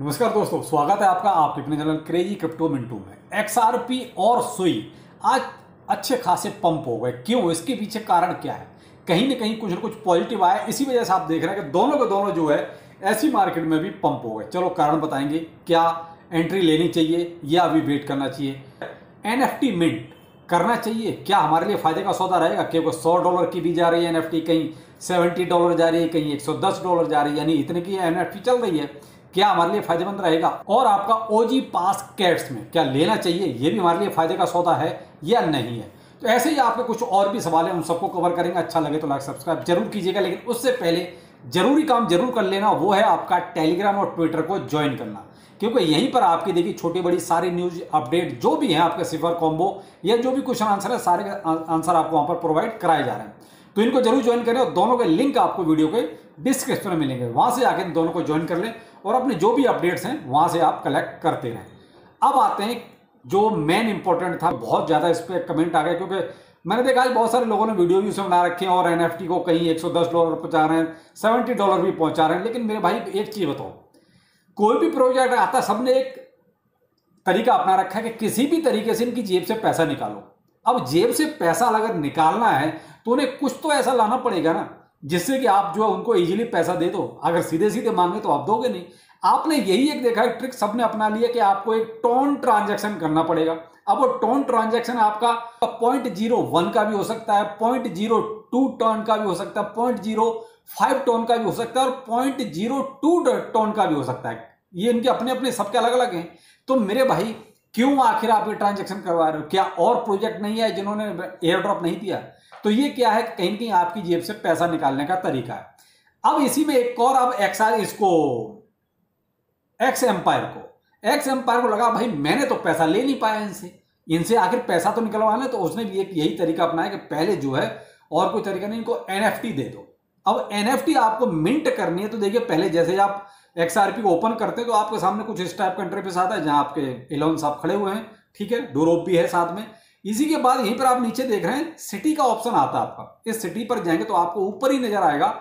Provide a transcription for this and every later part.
नमस्कार दोस्तों, स्वागत है आपका आपके अपने चैनल क्रेजी क्रिप्टो मिंटू में। एक्सआरपी और सुई आज अच्छे खासे पंप हो गए। क्यों? इसके पीछे कारण क्या है? कहीं ना कहीं कुछ ना कुछ पॉजिटिव आया। इसी वजह से आप देख रहे हैं कि दोनों के दोनों जो है, ऐसी मार्केट में भी पंप हो गए। चलो कारण बताएँगे, क्या एंट्री लेनी चाहिए या अभी वेट करना चाहिए? एनएफटी मिंट करना चाहिए। क्या हमारे लिए फ़ायदे का सौदा रहेगा? क्योंकि सौ डॉलर की भी जा रही है एनएफटी कहीं सेवेंटी डॉलर जा रही है, कहीं एक सौ दस डॉलर जा रही है। यानी इतने की एनएफटी चल रही है। क्या हमारे लिए फ़ायदेमंद रहेगा? और आपका ओजी पास कैट्स में क्या लेना चाहिए? ये भी हमारे लिए फ़ायदे का सौदा है या नहीं है? तो ऐसे ही आपके कुछ और भी सवाल है, उन सबको कवर करेंगे। अच्छा लगे तो लाइक सब्सक्राइब ज़रूर कीजिएगा। लेकिन उससे पहले ज़रूरी काम ज़रूर कर लेना, वो है आपका टेलीग्राम और ट्विटर को ज्वाइन करना। क्योंकि यहीं पर आपकी देखिए छोटी बड़ी सारी न्यूज़ अपडेट जो भी है आपके सिफर कॉम्बो या जो भी क्वेश्चन आंसर है, सारे आंसर आपको वहाँ पर प्रोवाइड कराए जा रहे हैं। तो इनको ज़रूर ज्वाइन करें और दोनों के लिंक आपको वीडियो के डिस्क्रिप्शन में मिलेंगे। वहाँ से आके दोनों को ज्वाइन कर लें। और अपने जो भी अपडेट्स हैं, वहाँ से आप कलेक्ट करते रहें। अब आते हैं जो मेन इंपॉर्टेंट था, बहुत ज़्यादा इस पर कमेंट आ गया, क्योंकि मैंने देखा आज बहुत सारे लोगों ने वीडियो भी उसमें बना रखे हैं और एनएफटी को कहीं 110 डॉलर पहुँचा रहे हैं 70 डॉलर भी पहुँचा रहे हैं। लेकिन मेरे भाई, एक चीज़ बताओ, कोई भी प्रोजेक्ट आता, सबने एक तरीका अपना रखा है कि किसी भी तरीके से इनकी जेब से पैसा निकालो। अब जेब से पैसा अगर निकालना है तो उन्हें कुछ तो ऐसा लाना पड़ेगा ना। जिससे कि आप जो है उनको इजीली पैसा दे दो। अगर सीधे सीधे मांगे तो आप दोगे नहीं। आपने यही एक देखा है ट्रिक सबने अपना लिया कि आपको एक टोन ट्रांजैक्शन करना पड़ेगा। अब वो टोन ट्रांजैक्शन आपका पॉइंट ज़ीरो वन का भी हो सकता है पॉइंट ज़ीरो टू टोन का भी हो सकता है पॉइंट ज़ीरो फाइव टोन का भी हो सकता है और पॉइंट ज़ीरो टू टोन का भी हो सकता है। ये इनके अपने अपने सबके अलग अलग हैं। तो मेरे भाई, क्यों आखिर आप ये ट्रांजेक्शन करवा रहे हो? क्या और प्रोजेक्ट नहीं है जिन्होंने एयर ड्रॉप नहीं दिया? तो ये क्या है कहीं कहीं आपकी जेब से पैसा निकालने का तरीका है। अब इसी में एक और, अब एक्स इसको एक्स एम्पायर को। एक्स एम्पायर को लगा, भाई, मैंने तो पैसा ले नहीं पाया इनसे। इनसे आखिर पैसा तो निकलवाना तो उसने भी एक यही तरीका अपनाया कि पहले जो है, और कोई तरीका नहीं, इनको एनएफटी दे दो। अब एनएफटी आपको मिंट करनी है तो देखिए, पहले जैसे आप एक्सआरपी को ओपन करते हैं तो आपके सामने कुछ इस टाइप का इंटरफेस आता है, जहाँ आपके इलेवन साहब खड़े हुए हैं। ठीक है डोरोप भी है साथ में। इसी के बाद यहीं पर आप नीचे देख रहे हैं सिटी का ऑप्शन आता है आपका। इस सिटी पर जाएँगे तो आपको ऊपर ही नज़र आएगा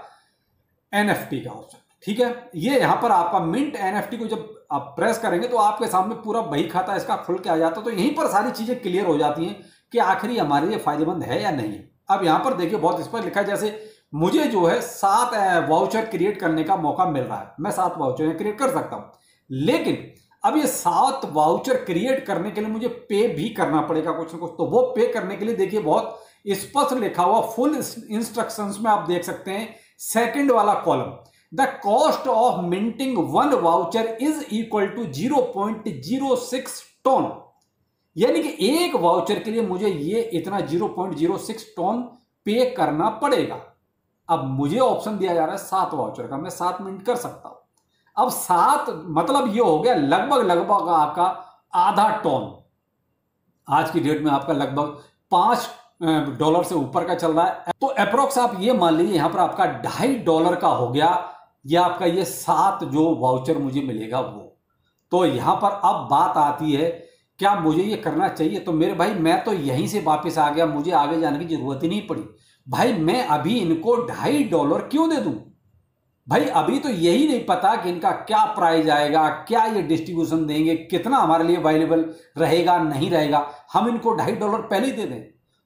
एनएफटी का ऑप्शन ठीक है? ये यहाँ पर आपका मिंट एनएफटी को जब आप प्रेस करेंगे तो आपके सामने पूरा बही खाता इसका खुल के आ जाता है। तो यहीं पर सारी चीज़ें क्लियर हो जाती हैं कि आखिर हमारे लिए फ़ायदेमंद है या नहीं। अब यहाँ पर देखिए, बहुत पर लिखा है, जैसे मुझे जो है सात वाउचर क्रिएट करने का मौका मिल रहा है। मैं सात वाउचर क्रिएट कर सकता हूँ। लेकिन अब ये सात वाउचर क्रिएट करने के लिए मुझे पे भी करना पड़ेगा कुछ ना कुछ। तो वो पे करने के लिए देखिए बहुत स्पष्ट लिखा हुआ फुल इंस्ट्रक्शंस में आप देख सकते हैं। सेकंड वाला column the cost of minting one voucher is equal to zero point zero six ton यानी कि एक वाउचर के लिए मुझे ये इतना zero point zero six ton पे करना पड़ेगा। अब मुझे ऑप्शन दिया जा रहा है सात वाउचर का, मैं सात मिनट कर सकता हूँ। अब सात मतलब ये हो गया लगभग लगभग आपका आधा टोन। आज की डेट में आपका लगभग पाँच डॉलर से ऊपर का चल रहा है। तो अप्रोक्स आप ये मान लीजिए, यहाँ पर आपका ढाई डॉलर का हो गया। या आपका ये सात जो वाउचर मुझे मिलेगा वो। तो यहाँ पर अब बात आती है, क्या मुझे ये करना चाहिए? तो मेरे भाई, मैं तो यहीं से वापस आ गया। मुझे आगे जाने की ज़रूरत ही नहीं पड़ी। भाई, मैं अभी इनको ढाई डॉलर क्यों दे दूँ? भाई, अभी तो यही नहीं पता कि इनका क्या प्राइस आएगा, क्या ये डिस्ट्रीब्यूशन देंगे, कितना हमारे लिए अवेलेबल रहेगा, नहीं रहेगा। हम इनको ढाई डॉलर पहले ही दे दें।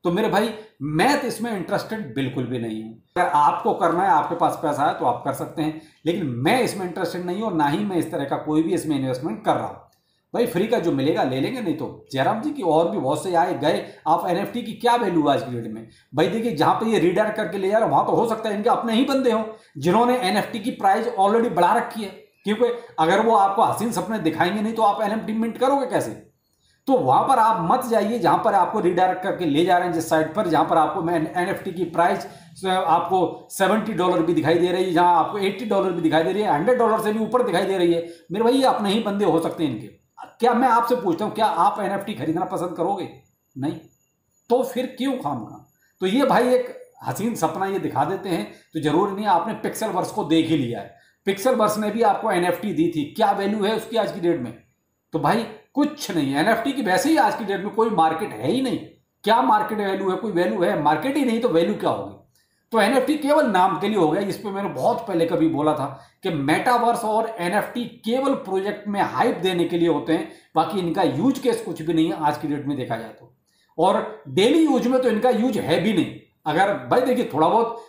तो मेरे भाई, मैं तो इसमें इंटरेस्टेड बिल्कुल भी नहीं हूँ। अगर आपको करना है, आपके पास पैसा है तो आप कर सकते हैं। लेकिन मैं इसमें इंटरेस्टेड नहीं हूँ ना ही मैं इस तरह का कोई भी इसमें इन्वेस्टमेंट कर रहा हूँ। भाई फ्री का जो मिलेगा ले लेंगे, नहीं तो जयराम जी की और भी बहुत से आए, गए, आप एनएफटी की क्या वैल्यू आज की डेट में? भाई, देखिए, जहाँ पे ये रीडायरेक्ट करके ले जा रहे वहाँ तो हो सकता है इनके अपने ही बंदे हो, जिन्होंने एनएफटी की प्राइस ऑलरेडी बढ़ा रखी है। क्योंकि अगर वो आपको हसीन सपने दिखाएँगे नहीं तो आप एनएफटी मिंट करोगे कैसे? तो वहाँ पर आप मत जाइए, जहाँ पर आपको रिडायरेक्ट करके ले जा रहे हैं, जिस साइट पर, जहाँ पर आपको एनएफटी की प्राइस आपको 70 डॉलर भी दिखाई दे रही है, जहाँ आपको 80 डॉलर भी दिखाई दे रही है 100 डॉलर से भी ऊपर दिखाई दे रही है। मेरे भाई, ये अपने ही बंदे हो सकते हैं इनके। क्या मैं आपसे पूछता हूँ, क्या आप एनएफटी खरीदना पसंद करोगे? नहीं। तो फिर क्यों खामगा तो ये भाई एक हसीन सपना ये दिखा देते हैं तो ज़रूरी नहीं आपने पिक्सल वर्ष को देख ही लिया है। पिक्सल वर्ष ने भी आपको एनएफटी दी थी, क्या वैल्यू है उसकी आज की डेट में? तो भाई कुछ नहीं एनएफटी की वैसे ही आज की डेट में कोई मार्केट है ही नहीं। क्या मार्केट वैल्यू है, कोई वैल्यू है? मार्केट ही नहीं तो वैल्यू क्या होगी? तो एनएफटी केवल नाम के लिए हो गया इस पर मैंने बहुत पहले कभी बोला था कि मेटावर्स और एनएफटी केवल प्रोजेक्ट में हाइप देने के लिए होते हैं, बाकी इनका यूज़ केस कुछ भी नहीं है, आज की डेट में देखा जाए तो। और डेली यूज़ में तो इनका यूज़ है भी नहीं। अगर, भाई देखिए, थोड़ा बहुत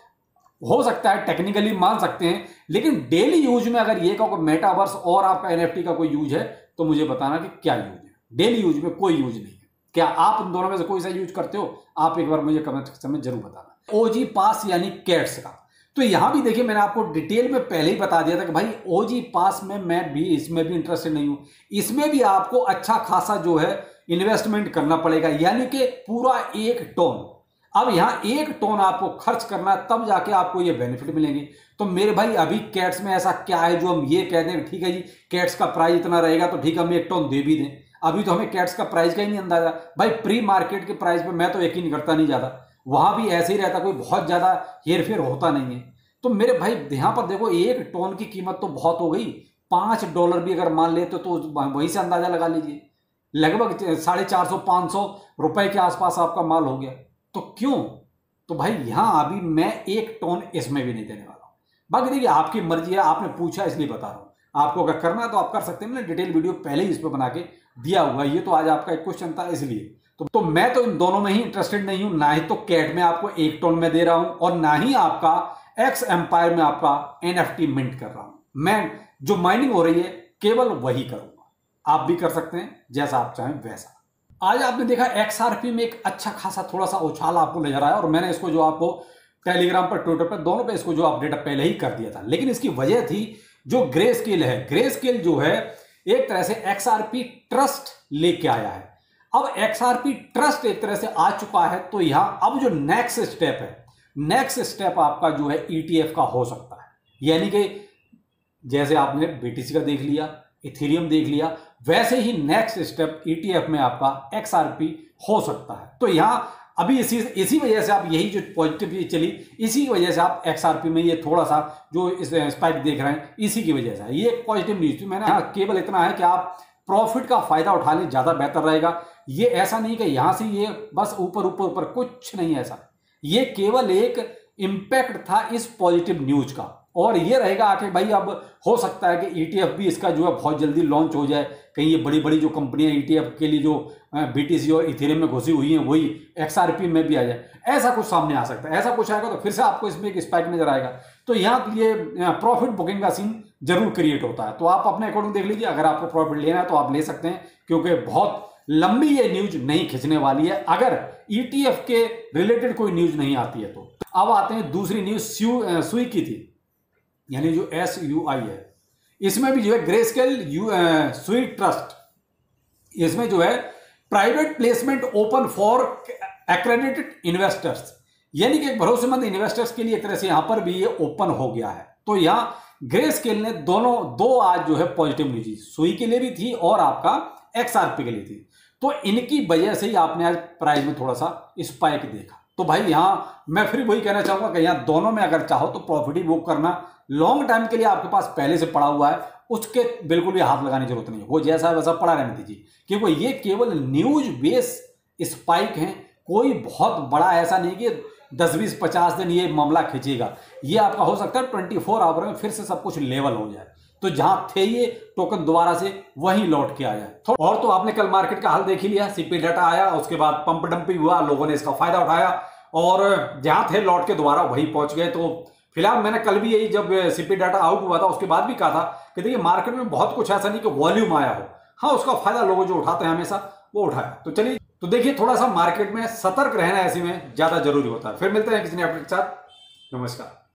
हो सकता है टेक्निकली मान सकते हैं, लेकिन डेली यूज़ में अगर ये कहो मेटावर्स और आपका एनएफटी का कोई यूज़ है तो मुझे बताना कि क्या यूज़ है। डेली यूज़ में कोई यूज़ नहीं है। क्या आप इन दोनों में से कोई सा यूज़ करते हो? आप एक बार मुझे कमेंट सेक्शन में ज़रूर बताना। ओजी पास यानी कैट्स का। तो यहाँ भी देखिए, मैंने आपको डिटेल में पहले ही बता दिया था कि भाई ओजी पास में मैं भी, इसमें भी इंटरेस्टेड नहीं हूँ। इसमें भी आपको अच्छा खासा जो है इन्वेस्टमेंट करना पड़ेगा। यानी कि पूरा एक टोन अब यहाँ एक टोन आपको खर्च करना है, तब जाके आपको ये बेनिफिट मिलेंगे। तो मेरे भाई, अभी कैट्स में ऐसा क्या है जो हम ये कह दें, ठीक है जी कैट्स का प्राइस इतना रहेगा तो ठीक है, हम एक टोन दे भी दें। अभी तो हमें कैट्स का प्राइस का ही नहीं अंदाज़ा। भाई प्री मार्केट के प्राइस पे मैं तो यकीन करता नहीं ज़्यादा। वहाँ भी ऐसे ही रहता कोई बहुत ज़्यादा हेर फेर होता नहीं है। तो मेरे भाई यहाँ पर देखो एक टोन की कीमत तो बहुत हो गई। पाँच डॉलर भी अगर मान लेते तो, वहीं से अंदाज़ा लगा लीजिए। लगभग साढ़े चार सौ पाँच सौ रुपए के आसपास आपका माल हो गया। तो क्यों? तो भाई यहाँ अभी मैं एक टोन इसमें भी नहीं देने वाला बाकी देखिए आपकी मर्ज़ी है आपने पूछा इसलिए बता रहा हूँ। आपको अगर करना है तो आप कर सकते हैं। मैंने डिटेल वीडियो पहले ही इस पर बना के दिया हुआ ये तो आज आपका एक क्वेश्चन था इसलिए। तो, तो मैं तो इन दोनों में ही इंटरेस्टेड नहीं हूँ ना ही तो कैट में आपको एक टोन में दे रहा हूँ और ना ही आपका एक्स एम्पायर में आपका एनएफटी मिंट कर रहा हूँ। मैं जो माइनिंग हो रही है केवल वही करूँगा। आप भी कर सकते हैं जैसा आप चाहें वैसा। आज आपने देखा एक्सआरपी में एक अच्छा खासा थोड़ा सा उछाल आपको नज़र आया और मैंने इसको जो आपको टेलीग्राम पर ट्विटर पर दोनों पे इसको जो अपडेट पहले ही कर दिया था। लेकिन इसकी वजह थी जो ग्रे स्केल है ग्रे स्केल जो है एक तरह से एक्सआरपी ट्रस्ट लेके आया है। अब एक्सआरपी ट्रस्ट एक तरह से आ चुका है तो यहाँ अब जो नेक्स्ट स्टेप है नेक्स्ट स्टेप आपका जो है ईटीएफ e का हो सकता है। यानी कि जैसे आपने बीटीसी का देख लिया इथेरियम देख लिया, वैसे ही नेक्स्ट स्टेप ईटीएफ में आपका एक्सआरपी हो सकता है। तो यहाँ अभी इसी इसी वजह से आप यही जो पॉजिटिव चली, इसी वजह से आप एक्सआरपी में ये थोड़ा सा जो इस स्पाइक देख रहे हैं, इसी की वजह से। ये पॉजिटिव न्यूज़ मैंने हाँ केवल इतना है कि आप प्रॉफिट का फ़ायदा उठा लें, ज़्यादा बेहतर रहेगा। ये ऐसा नहीं कि यहाँ से ये बस ऊपर ऊपर ऊपर, कुछ नहीं ऐसा। ये केवल एक इंपैक्ट था इस पॉजिटिव न्यूज़ का। और ये रहेगा आके भाई अब हो सकता है कि ईटीएफ e भी इसका जो है बहुत जल्दी लॉन्च हो जाए। कहीं ये बड़ी बड़ी जो कंपनियाँ ईटीएफ e के लिए जो बीटीसी और इथेरियम में घुसी हुई हैं, वही एक्सआरपी में भी आ जाए। ऐसा कुछ सामने आ सकता है। ऐसा कुछ आएगा तो फिर से आपको इसमें एक स्पाइक नज़र आएगा। तो यहाँ ये प्रॉफिट बुकिंग का सीन ज़रूर क्रिएट होता है। तो आप अपने अकॉर्डिंग देख लीजिए, अगर आपको प्रॉफिट लेना है तो आप ले सकते हैं, क्योंकि बहुत लंबी ये न्यूज़ नहीं खींचने वाली है। अगर ईटीएफ e के रिलेटेड कोई न्यूज़ नहीं आती है तो। अब आते हैं दूसरी न्यूज़ सुई की थी। यानी जो एस यू आई है। इसमें भी जो है ग्रे स्केल यू स्वीट ट्रस्ट इसमें जो है private placement open for accredited investors यानी कि एक भरोसेमंद इन्वेस्टर्स के लिए एक तरह से यहाँ पर भी ये ओपन हो गया है। तो यहाँ ग्रे स्केल ने दोनों, दो आज जो है पॉजिटिव न्यूज़ सुई के लिए भी थी और आपका एक्सआरपी के लिए थी। तो इनकी वजह से ही आपने आज प्राइस में थोड़ा सा स्पाइक देखा। तो भाई यहाँ मैं फिर वही कहना चाहूँगा कि यहाँ दोनों में अगर चाहो तो प्रॉफिट ही बुक करना। लॉन्ग टाइम के लिए आपके पास पहले से पड़ा हुआ है, उसके बिल्कुल भी हाथ लगाने की ज़रूरत नहीं है। वो जैसा वैसा पड़ा रहने दीजिए। क्योंकि ये केवल न्यूज़ बेस स्पाइक है, कोई बहुत बड़ा ऐसा नहीं कि दस बीस पचास दिन ये मामला खींचेगा। ये आपका हो सकता है ट्वेंटी फोर आवर में फिर से सब कुछ लेवल हो जाए। तो जहाँ थे ये, टोकन दोबारा से वहीं लौट के आ जाए। और तो आपने कल मार्केट का हाल देख ही लिया। सीपी डाटा आया, उसके बाद पंप डंपिंग हुआ, लोगों ने इसका फ़ायदा उठाया। और जहाँ थे, लौट के दोबारा वहीं पहुँच गए। तो फ़िलहाल मैंने कल भी यही जब सीपी डाटा आउट हुआ था, उसके बाद भी कहा था कि देखिए मार्केट में बहुत कुछ ऐसा नहीं कि वॉल्यूम आया हो। हाँ उसका फ़ायदा लोग जो उठाते हैं हमेशा, वो उठाया तो चलिए तो देखिए, थोड़ा सा मार्केट में सतर्क रहना ऐसे में ज़्यादा ज़रूरी होता है। फिर मिलते हैं किसी ने अपने साथ। नमस्कार।